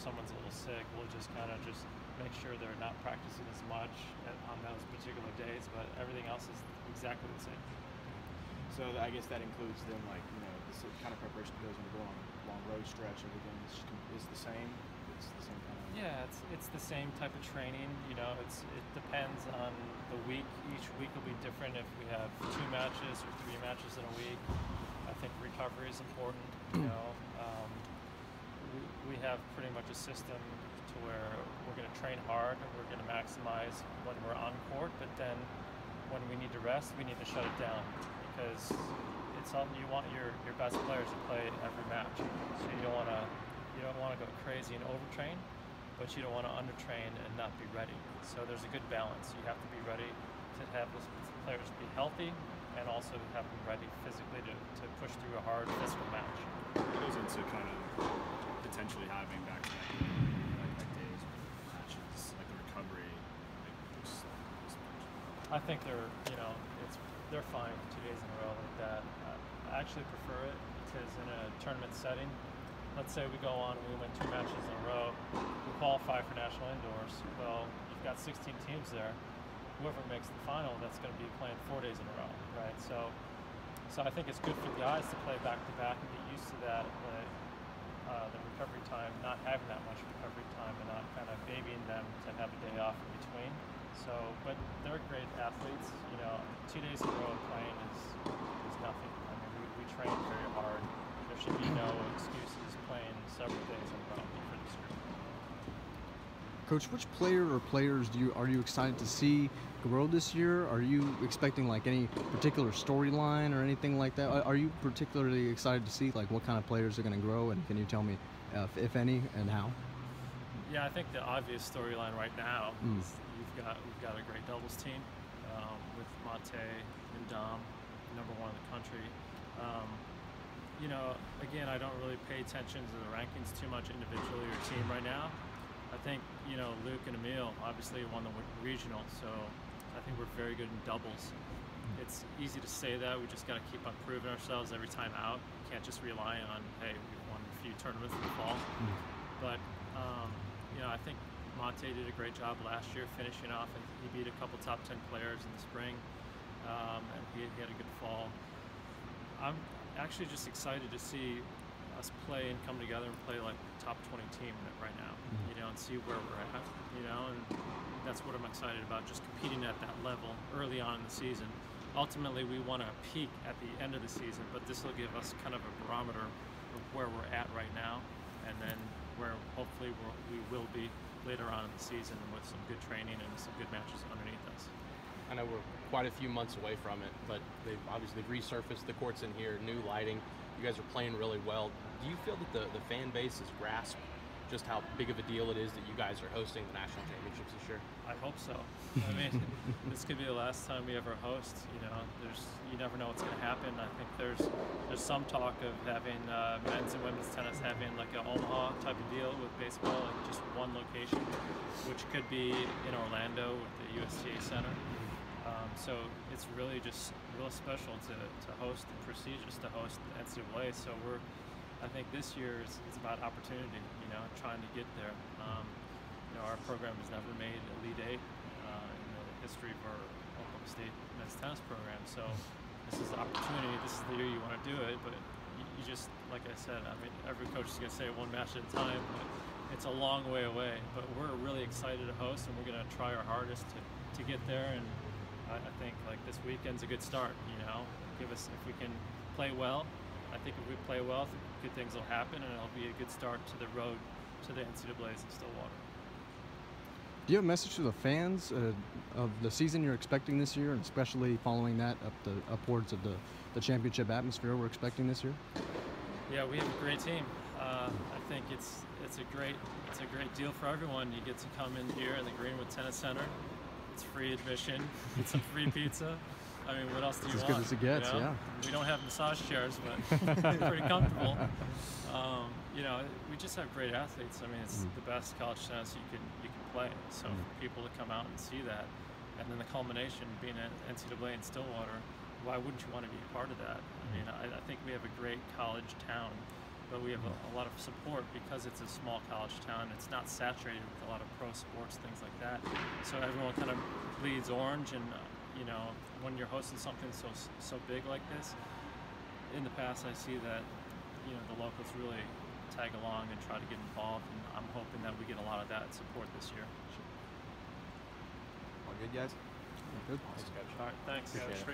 if someone's a little sick, we'll just kind of just make sure they're not practicing as much at, on those particular days. But everything else is exactly the same. So I guess that includes them, like you know, this kind of preparation that goes into going on a long road stretch. Everything is, is the same. It's the same kind of. Yeah, it's it's the same type of training. You know, it's it depends on the week. Each week will be different. If we have two matches or three matches in a week, I think recovery is important. You know, um, have pretty much a system to where we're going to train hard and we're going to maximize when we're on court, but then when we need to rest, we need to shut it down because it's something you want your, your best players to play every match. So you don't want to you don't want to go crazy and overtrain, but you don't want to undertrain and not be ready. So there's a good balance. You have to be ready to have those players be healthy and also have them ready physically to, to push through a hard physical match. It goes into kind of potentially having back to back like days matches, like the recovery. I think they're, you know, it's they're fine two days in a row like that. I actually prefer it because in a tournament setting, let's say we go on and we win two matches in a row, we qualify for national indoors. Well, you've got 16 teams there. Whoever makes the final, that's going to be playing four days in a row, right? So, so I think it's good for the guys to play back to back and get used to that. But, uh, the recovery time, not having that much recovery time, and not kind of babying them to have a day off in between. So, but they're great athletes. You know, two days in a row of playing is is nothing. I mean, we, we train very hard. There should be no excuses playing several days in a row for this group. Coach, which player or players do you are you excited to see grow this year? Are you expecting like any particular storyline or anything like that? Are you particularly excited to see like what kind of players are going to grow? And can you tell me uh, if, if, any and how? Yeah, I think the obvious storyline right now mm. is you've got we've got a great doubles team um, with Monte and Dom, number one in the country. Um, you know, again, I don't really pay attention to the rankings too much individually or team right now. I think, you know, Luke and Emil obviously won the regional, so I think we're very good in doubles. It's easy to say that, we just got to keep on proving ourselves every time out. You can't just rely on, hey, we won a few tournaments in the fall. Mm. But, um, you know, I think Monte did a great job last year finishing off, and he beat a couple top 10 players in the spring, um, and he, he had a good fall. I'm, actually just excited to see us play and come together and play like a top 20 team right now, mm-hmm. you know, and see where we're at, you know, and that's what I'm excited about, just competing at that level early on in the season. Ultimately, we want to peak at the end of the season, but this will give us kind of a barometer of where we're at right now, and then where hopefully we're, will be later on in the season with some good training and some good matches underneath us. I know we're quite a few months away from it, but they've obviously resurfaced the courts in here, new lighting. You guys are playing really well. Do you feel that the, the fan base has grasped just how big of a deal it is that you guys are hosting the national championships this year? I hope so. I mean, this could be the last time we ever host. You know, there's you never know what's going to happen. I think there's there's some talk of having uh, men's and women's tennis having like an Omaha type of deal with baseball, like just one location, which could be in Orlando with the USTA Center. Um, so it's really just real special to, to host and prestigious to host NCAA. So we're, I think this year is, is about opportunity, you know, trying to get there. Um, you know, our program has never made Elite Eight uh, in the history of our Oklahoma State men's tennis program. So this is the opportunity. This is the year you want to do it, but you, just, like I said, I mean, every coach is going to say one match at a time, but it's a long way away. But we're really excited to host, and we're going to try our hardest to, to get there and I, I think like this weekend's a good start. You know, give us if we can play well. I think if we play well, good things will happen, and it'll be a good start to the road to the NCAA's in Stillwater. Do you have a message to the fans uh, of the season you're expecting this year, and especially following that up the upwards of the, the championship atmosphere we're expecting this year? Yeah, we have a great team. Uh, I think it's it's a great it's a great deal for everyone. You get to come in here in the Greenwood Tennis Center it's free admission. It's some free pizza. I mean, what else do you it's want? As good as it gets, you know? yeah. We don't have massage chairs, but pretty comfortable. Um, you know, we just have great athletes. I mean, it's mm. the best college tennis you can you can play. So mm. for people to come out and see that, and then the culmination being at NCAA in Stillwater, why wouldn't you want to be a part of that? I mean, I, I think we have a great college town but we have a, a lot of support because it's a small college town. It's not saturated with a lot of pro sports, things like that. So everyone kind of bleeds orange, and uh, you know, when you're hosting something so so big like this, in the past I see that you know the locals really tag along and try to get involved, and I'm hoping that we get a lot of that support this year. All good, guys? Good. Thanks, Coach. All right, thanks. Appreciate it. Appreciate